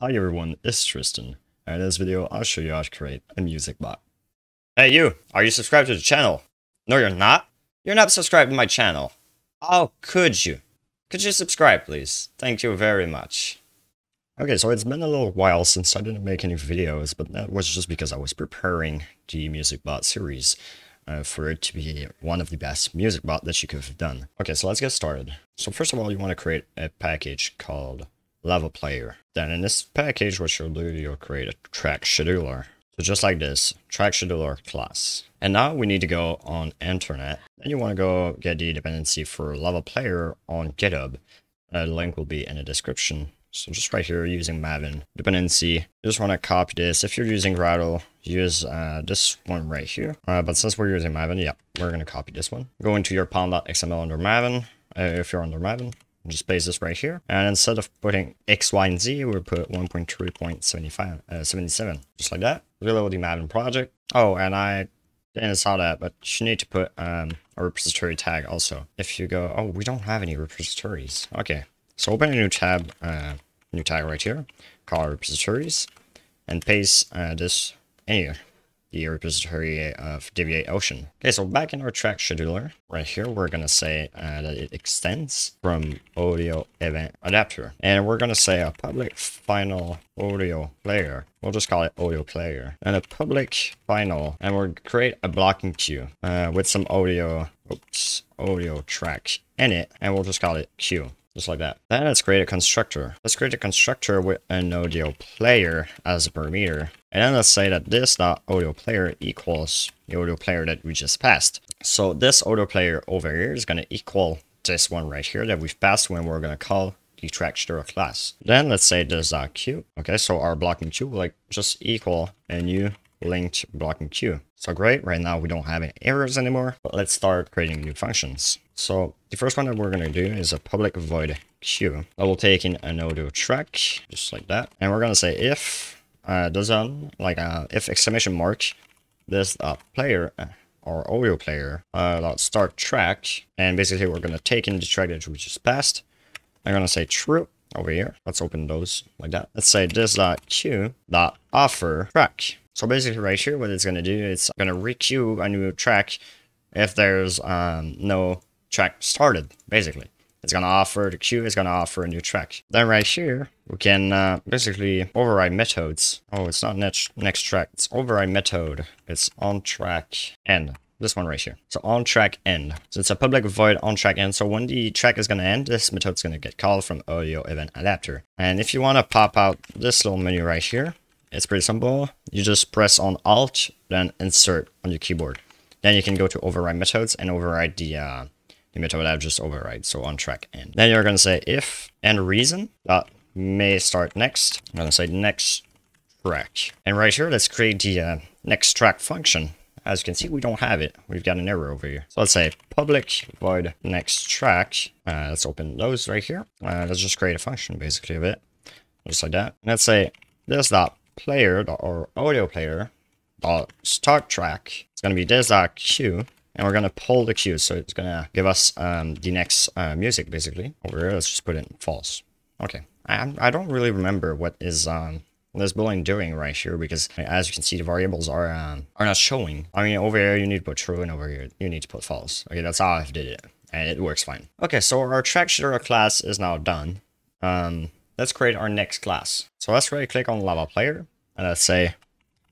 Hi everyone, it's Tristan, and in this video I'll show you how to create a music bot. Hey you, are you subscribed to the channel? No you're not? You're not subscribed to my channel. How could you? Could you subscribe please? Thank you very much. Okay, so it's been a little while since I didn't make any videos, but that was just because I was preparing the music bot series uh, for it to be one of the best music bot that you could have done. Okay, so let's get started. So first of all, you want to create a package called Lavaplayer. Then in this package, what you'll do, you'll create a track scheduler. So just like this, track scheduler class. And now we need to go on internet. Then you want to go get the dependency for Lavaplayer on GitHub. A link will be in the description. So just right here using Maven dependency, you just want to copy this. If you're using Gradle, use uh, this one right here. Uh, but since we're using Maven, yeah, we're going to copy this one. Go into your pom.xml under Maven. Uh, if you're under Maven, just paste this right here. And instead of putting X, Y, and Z, we'll put 1.3.75, uh, 77, just like that. Reload the Maven project. Oh, and I didn't saw that, but you need to put um, a repository tag also. If you go, oh, we don't have any repositories. Okay, so open a new tab, uh, new tag right here, call repositories, and paste uh, this in here, the repository of dv8tion. Okay, so back in our track scheduler, right here, we're gonna say uh, that it extends from audio event adapter, and we're gonna say a public final audio player. We'll just call it audio player, and a public final, and we'll create a blocking queue uh, with some audio, oops, audio track in it, and we'll just call it queue just like that. Then let's create a constructor. Let's create a constructor with an audio player as a parameter. And then let's say that this dot audio player equals the audio player that we just passed. So this audio player over here is going to equal this one right here that we've passed when we're going to call the track scheduler class. Then let's say this dot queue. Okay, so our blocking queue will like just equal a new linked blocking queue. So great, right now we don't have any errors anymore, but let's start creating new functions. So the first one that we're going to do is a public void queue. I will take in an audio track, just like that. And we're going to say if uh, doesn't, like uh, if exclamation mark, this uh, player or audio player uh, start track. And basically we're going to take in the track that we just passed. I'm going to say true over here. Let's open those like that. Let's say this dot queue dot offer track. So basically right here, what it's going to do, it's going to requeue a new track if there's um, no track started, basically. It's going to offer, the queue going to offer a new track. Then right here, we can uh, basically override methods. Oh, it's not next, next track, it's override method. It's on track end. This one right here. So on track end. So it's a public void on track end. So when the track is going to end, this method is going to get called from audio event adapter. And if you want to pop out this little menu right here, it's pretty simple. You just press on Alt, then insert on your keyboard. Then you can go to override methods and override the uh, the method I've just override. So on track end. Then you're gonna say if and reason that may start next. I'm gonna say next track. And right here, let's create the uh, next track function. As you can see, we don't have it. We've got an error over here. So let's say public void next track. Uh, let's open those right here. Uh, let's just create a function basically of it. Just like that. Let's say this dot player or audio player dot start track. It's going to be this dot queue and we're going to pull the queue. So it's going to give us um, the next uh, music basically over here. Let's just put in false. Okay. I, I don't really remember what is um, this boolean doing right here because as you can see the variables are um, are not showing. I mean over here you need to put true and over here you need to put false. Okay, that's how I did it and it works fine. Okay, so our track scheduler class is now done. Um, let's create our next class. So let's right click on Lavaplayer and let's say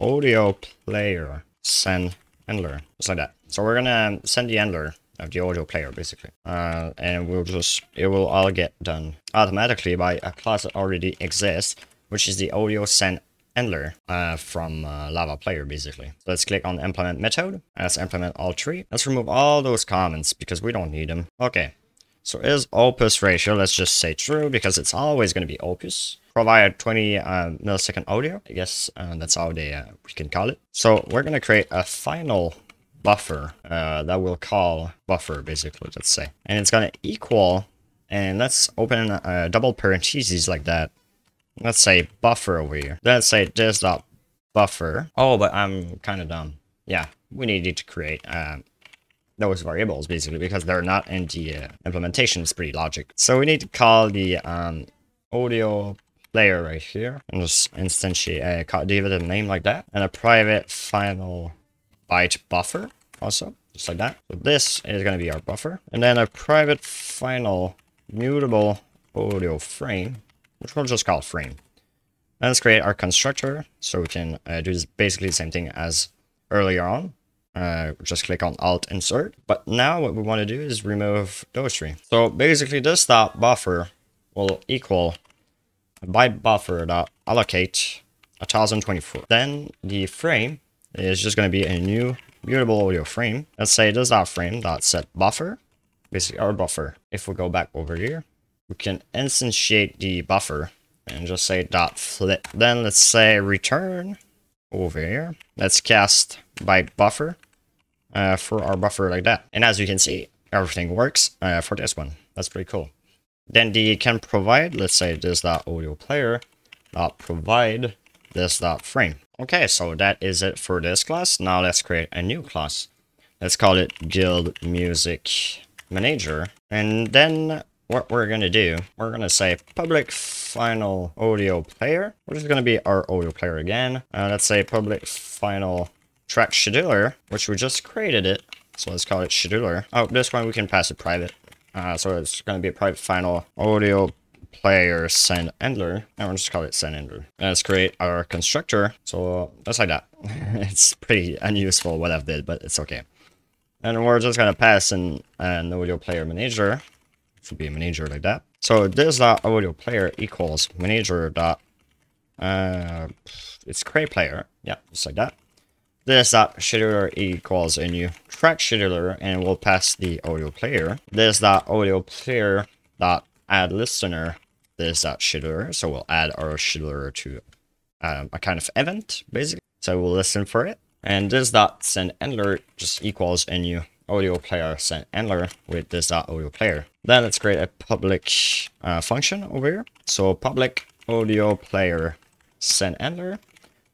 audio player send handler, just like that. So we're gonna send the handler of the audio player basically, uh, and we'll just it will all get done automatically by a class that already exists, which is the audio send handler uh, from uh, Lavaplayer, basically. So let's click on implement method. Let's implement all three. Let's remove all those comments because we don't need them. Okay, so is opus ratio, let's just say true because it's always going to be opus. Provide 20 uh, millisecond audio, I guess uh, that's how they uh, we can call it. So we're going to create a final buffer uh, that will call buffer basically, let's say. And it's going to equal, and let's open a double parentheses like that. Let's say buffer over here. Let's say this dot buffer. Oh, but I'm kind of dumb. Yeah, we needed to create uh, those variables basically because they're not in the uh, implementation. It's pretty logic. So we need to call the um, audio player right here and just instantiate uh, give it a derivative name like that and a private final byte buffer also just like that. So this is going to be our buffer and then a private final mutable audio frame, which we'll just call frame. And let's create our constructor so we can uh, do basically the same thing as earlier on. Uh, just click on Alt Insert. But now what we want to do is remove those three. So basically this dot buffer will equal byte buffer dot allocate 1024. Then the frame is just going to be a new mutable audio frame. Let's say this dot frame dot set buffer, basically our buffer. If we go back over here, we can instantiate the buffer and just say dot flip. Then let's say return over here. Let's cast byte buffer uh, for our buffer like that. And as you can see, everything works uh, for this one. That's pretty cool. Then the can provide, let's say this dot audio player dot provide this dot frame. Okay, so that is it for this class. Now let's create a new class. Let's call it guild music manager. And then what we're going to do, we're going to say public final audio player, which is going to be our audio player again. Uh, let's say public final track scheduler, which we just created it. So let's call it scheduler. Oh, this one we can pass it private. Uh, so it's going to be a private final audio player send handler. And we'll just call it send handler. Let's create our constructor. So just like that. it's pretty unuseful what I've did, but it's okay. And we're just to pass in an audio player manager. Should be a manager like that. So this dot audio player equals manager dot uh it's create player. Yeah, just like that. This dot scheduler equals a new track scheduler and we'll pass the audio player. This dot audio player dot add listener this dot scheduler. So we'll add our scheduler to um, a kind of event basically. So we'll listen for it. And this dot send handler just equals a new audio player send handler with this dot audio player. Then let's create a public uh, function over here. So public audio player send handler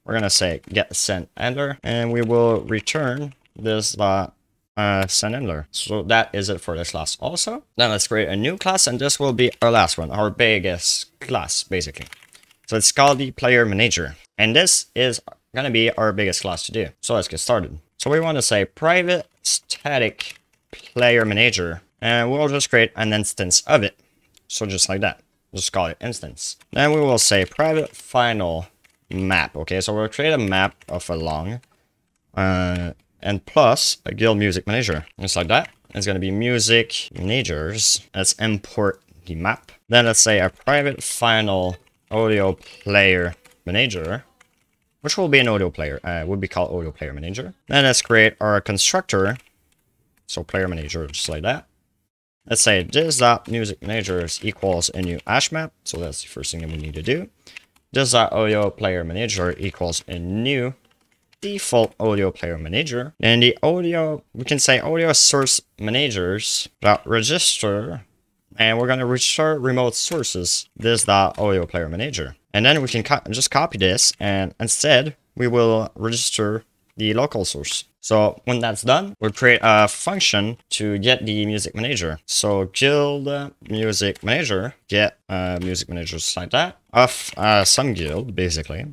we're gonna say get send handler and we will return this uh, uh, send. So that is it for this class also. Then let's create a new class and this will be our last one, our biggest class basically. So it's called the player manager and this is gonna be our biggest class to do. So let's get started. So we want to say private static player manager and we'll just create an instance of it. So just like that, just call it instance. Then we will say private final map. Okay, so we'll create a map of a long uh, and plus a guild music manager. Just like that. It's going to be music managers. Let's import the map. Then let's say a private final audio player manager, which will be an audio player, uh, would be called audio player manager. Then let's create our constructor. So player manager, just like that. Let's say this dot music managers equals a new hash map. So that's the first thing that we need to do. This audio player manager equals a new default audio player manager. And the audio, we can say audio source managers dot register, and we're going to register remote sources, this dot audio player manager. And then we can co just copy this, and instead we will register the local source. So when that's done, we'll create a function to get the music manager. So guild music manager, get uh, music managers like that of uh, some guild, basically.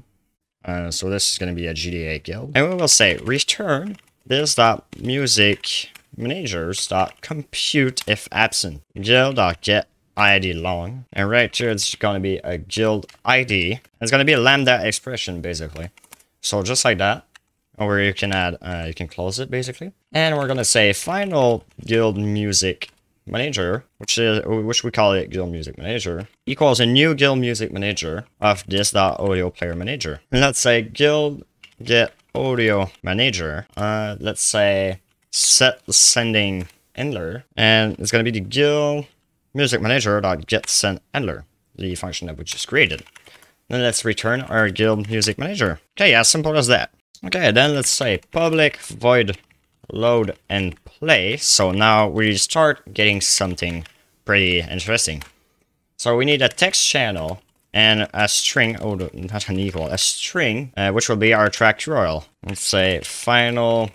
Uh, so this is going to be a JDA guild. And we will say return this dot music managers dot compute if absent guild dot get id long and right here it's going to be a guild id it's going to be a lambda expression basically so just like that or you can add, uh, you can close it basically. And we're gonna say final guild music manager, which is which we call it guild music manager, equals a new guild music manager of this audio player manager. And let's say guild get audio manager. Uh, let's say set sending handler, and it's gonna be the guild music manager dot get handler, the function that we just created. Then let's return our guild music manager. Okay, as simple as that. Okay, then let's say public void load and play. So now we start getting something pretty interesting. So we need a text channel and a string, oh, not an equal, a string, uh, which will be our track URL. Let's say final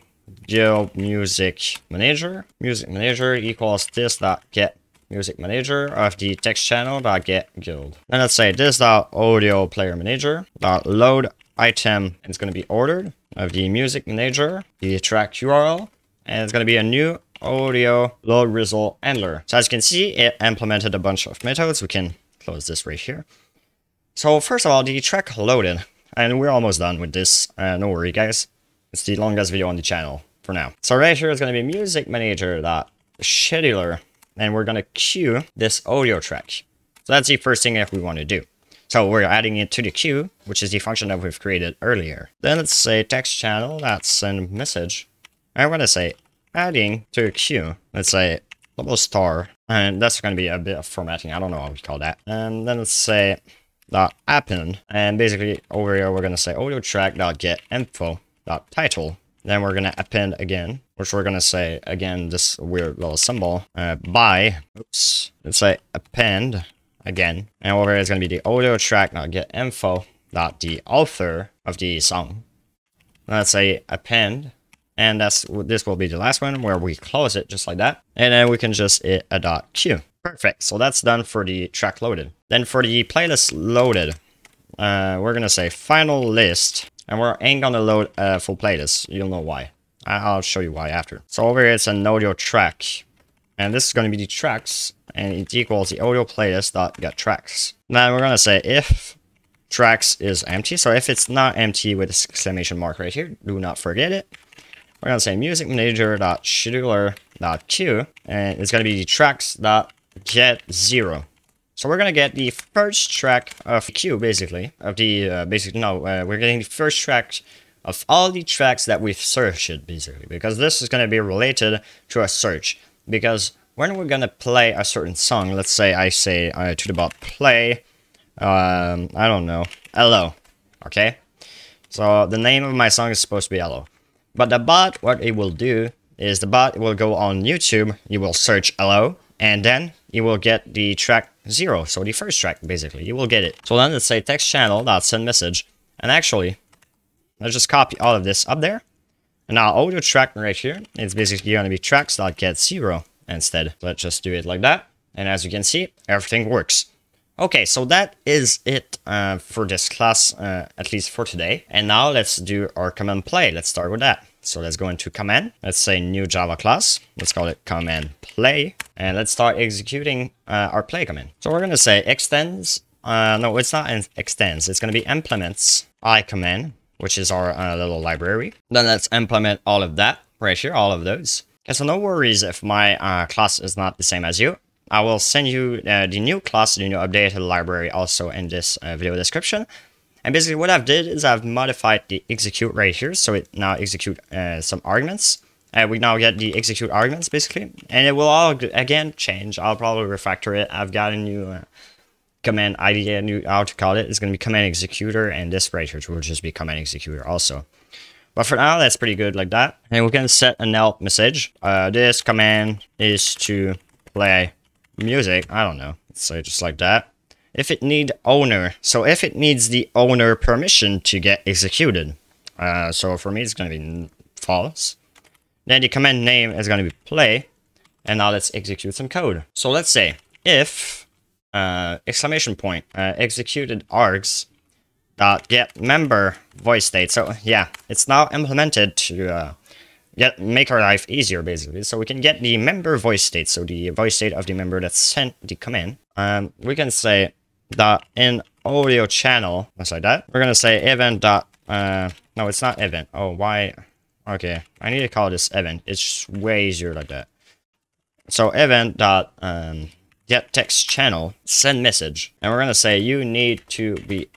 guild music manager, music manager equals this dot get music manager of the text channel dot get guild. And let's say this dot audio player manager dot load item. It's going to be ordered of the music manager, the track URL, and it's going to be a new audio load result handler. So as you can see, it implemented a bunch of methods. We can close this right here. So first of all, the track loaded, and we're almost done with this. Uh, no worry, guys. It's the longest video on the channel for now. So right here is going to be music manager dot scheduler, and we're going to queue this audio track. So that's the first thing that we want to do. So we're adding it to the queue, which is the function that we've created earlier. Then let's say text channel, that's send message. I'm going to say adding to a queue. Let's say double star, and that's going to be a bit of formatting. I don't know how we call that. And then let's say dot append, and basically over here we're going to say audio track dot get info dot title. Then we're going to append again, which we're going to say again this weird little symbol uh, by. Oops. Let's say append again, and over here is going to be the audio track Now get info dot the author of the song. Let's say append and that's this will be the last one where we close it just like that. And then we can just hit a dot queue. Perfect. So that's done for the track loaded. Then for the playlist loaded, uh, we're going to say final list. And we're ain't going to load a full playlist. You'll know why. I'll show you why after. So over here, it's an audio track. And this is going to be the tracks. And it equals the audio playlist dot get tracks. Then we're going to say if tracks is empty. So if it's not empty with this exclamation mark right here, do not forget it we're going to say music manager.scheduler.queue, and it's going to be the tracks dot get zero. So we're going to get the first track of the queue, basically, of the, uh, basic, no, uh, we're getting the first track of all the tracks that we've searched, basically, because this is going to be related to a search. Because when we're to play a certain song, let's say I say uh, to the bot play, um, I don't know, hello, okay? So the name of my song is supposed to be hello. But the bot, what it will do is the bot will go on YouTube, you will search hello, and then you will get the track zero, so the first track basically, you will get it. So then let's say text channel dot send message, and actually, let's just copy all of this up there. Now audio track right here, it's basically going to be tracks dot get zero instead. Let's just do it like that. And as you can see, everything works. Okay, so that is it uh, for this class, uh, at least for today. And now let's do our command play. Let's start with that. So let's go into command. Let's say new Java class. Let's call it command play. And let's start executing uh, our play command. So we're going to say extends. Uh, no, it's not extends. It's going to be implements i command, which is our uh, little library. Then let's implement all of that right here, all of those. Okay, so no worries if my uh, class is not the same as you. I will send you uh, the new class, the new updated library also in this uh, video description. And basically what I've did is I've modified the execute right here. So it now execute uh, some arguments. Uh, we now get the execute arguments basically. And it will all, again, change. I'll probably refactor it. I've got a new command idea, new how to call it. It's going to be command executor. And this right here will just be command executor also. But for now, that's pretty good like that. And we can set an help message. Uh, this command is to play music. I don't know. Let's just like that if it need owner. So if it needs the owner permission to get executed. Uh, so for me, it's going to be false. Then the command name is going to be play. And now let's execute some code. So let's say if uh, exclamation point uh, executed args dot get member voice state. So yeah, it's now implemented to uh, get make our life easier basically. So we can get the member voice state. So the voice state of the member that sent the command. Um, we can say dot in audio channel, just like that. We're gonna say event dot, uh, no, it's not event. Oh, why? Okay, I need to call this event. It's way easier like that. So event dot, um, get text channel, send message. And we're gonna say you need to be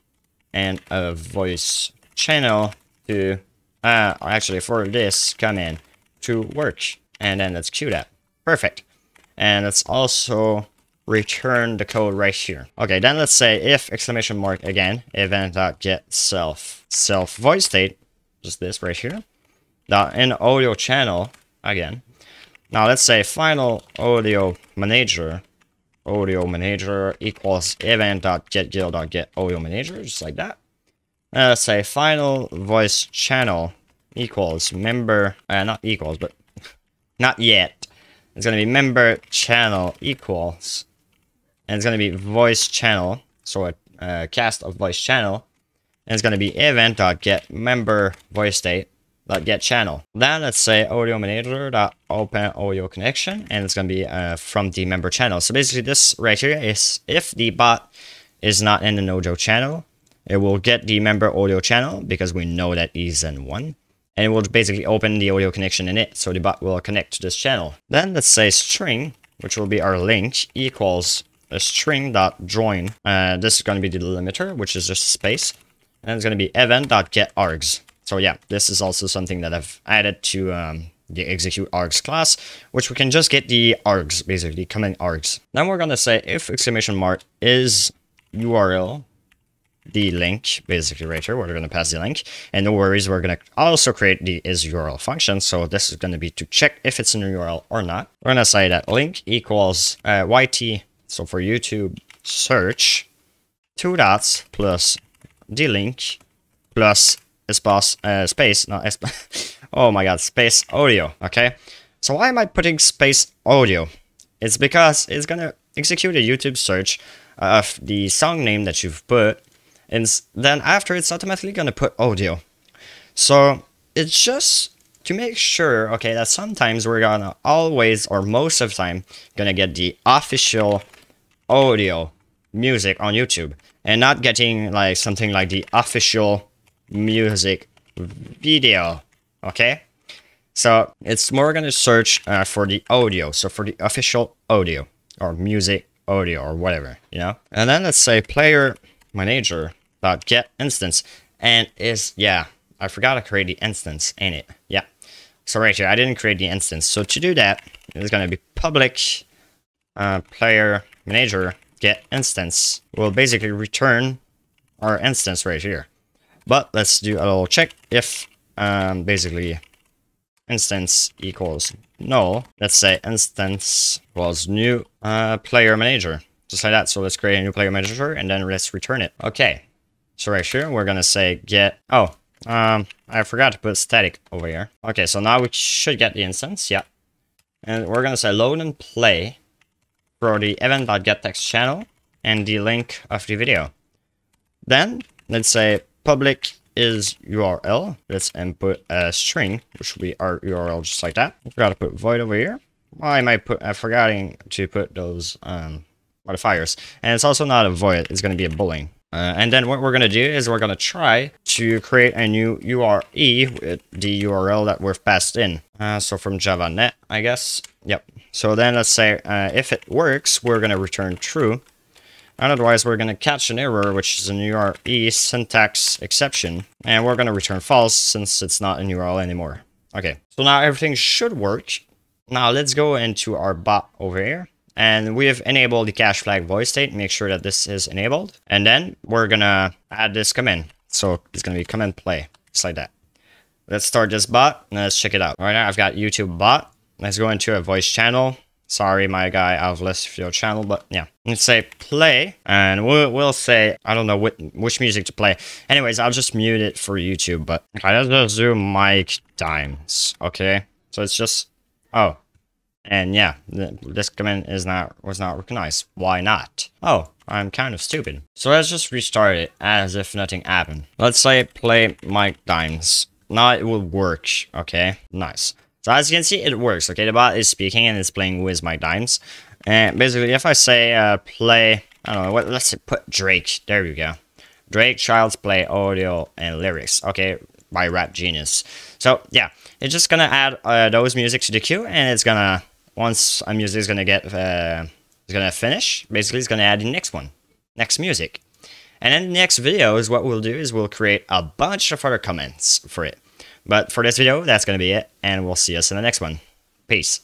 in a voice channel to, uh, actually for this come in to work. And then let's queue that. Perfect. And let's also return the code right here. Okay, then let's say if exclamation mark again, event.get self, self voice state, just this right here, dot in audio channel again. Now let's say final audio manager, audio manager equals event.get audio manager, just like that. Let's say final voice channel equals member, uh, not equals, but not yet, it's going to be member channel equals, and it's going to be voice channel, so a, a cast of voice channel, and it's going to be event.get member voice state get channel. Then let's say audio manager dot open audio connection, and it's gonna be uh, from the member channel. So basically, this right here is if the bot is not in the Nojo channel, it will get the member audio channel because we know that is in one, and it will basically open the audio connection in it, so the bot will connect to this channel. Then let's say string, which will be our link, equals a string dot join. Uh, this is going to be the delimiter, which is just space, and it's going to be event dot get args. So yeah, this is also something that I've added to um, the execute args class, which we can just get the args, basically, command args. Then we're gonna say if exclamation mark is URL, the link, basically right here, we're gonna pass the link. And no worries, we're gonna also create the is URL function. So this is gonna be to check if it's an URL or not. We're gonna say that link equals uh, YT, so for YouTube search, two dots plus the link plus espace, uh, space, oh my god, space audio, okay? So why am I putting space audio? It's because it's gonna execute a YouTube search of the song name that you've put, and then after it's automatically gonna put audio. So it's just to make sure, okay, that sometimes we're gonna always or most of the time gonna get the official audio music on YouTube and not getting like something like the official music video. Okay? So it's more to search uh, for the audio. So for the official audio or music audio or whatever, you know? And then let's say player manager dot get instance and is, yeah, I forgot to create the instance in it. Yeah. So right here, I didn't create the instance. So to do that, it's to be public uh, player manager get instance will basically return our instance right here. But let's do a little check if um, basically instance equals null. Let's say instance was new uh, player manager. Just like that. So let's create a new player manager and then let's return it. Okay. So right here, we're going to say get, oh, um, I forgot to put static over here. Okay, so now we should get the instance. Yeah. And we're going to say load and play for the event.getText channel and the link of the video. Then let's say public is URL. Let's input a string, which will be our URL just like that. Forgot to put void over here. Well, I might put, I'm forgetting to put those um, modifiers. And it's also not a void, it's going to be a boolean. Uh, and then what we're going to do is we're going to try to create a new URI with the URL that we've passed in. Uh, so from JavaNet, I guess. Yep. So then let's say uh, if it works, we're going to return true. And otherwise, we're going to catch an error, which is a URI syntax exception. And we're going to return false since it's not a URL anymore. Okay, so now everything should work. Now let's go into our bot over here. And we have enabled the cache flag voice state. Make sure that this is enabled. And then we're going to add this command. So it's going to be command play, just like that. Let's start this bot and let's check it out. All right now I've got YouTube bot. Let's go into a voice channel. Sorry, my guy, I've listed your channel, but yeah. Let's say play, and we'll, we'll say, I don't know which, which music to play. Anyways, I'll just mute it for YouTube, but let's just do Mike Dimes, okay? So it's just, oh, and yeah, this command is not was not recognized. Why not? Oh, I'm kind of stupid. So let's just restart it as if nothing happened. Let's say play Mike Dimes. Now it will work, okay? Nice. So as you can see, it works. Okay, the bot is speaking and it's playing with my dimes. And basically, if I say uh, play, I don't know, what, let's put Drake. There we go. Drake, Child's Play, audio, and lyrics. Okay, by Rap Genius. So yeah, it's just gonna add uh, those music to the queue, and it's gonna once a music is gonna get uh, is gonna finish. Basically, it's gonna add the next one, next music. And then the next video is what we'll do is we'll create a bunch of other comments for it. But for this video, that's going to be it, and we'll see us in the next one. Peace.